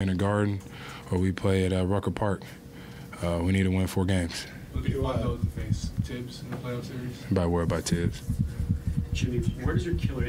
in a Garden or we play at uh, Rucker Park. Uh, we need to win four games. Who do be want though to face Thibs in the playoff series. By where? by Thibs. Jimmy, where does your killer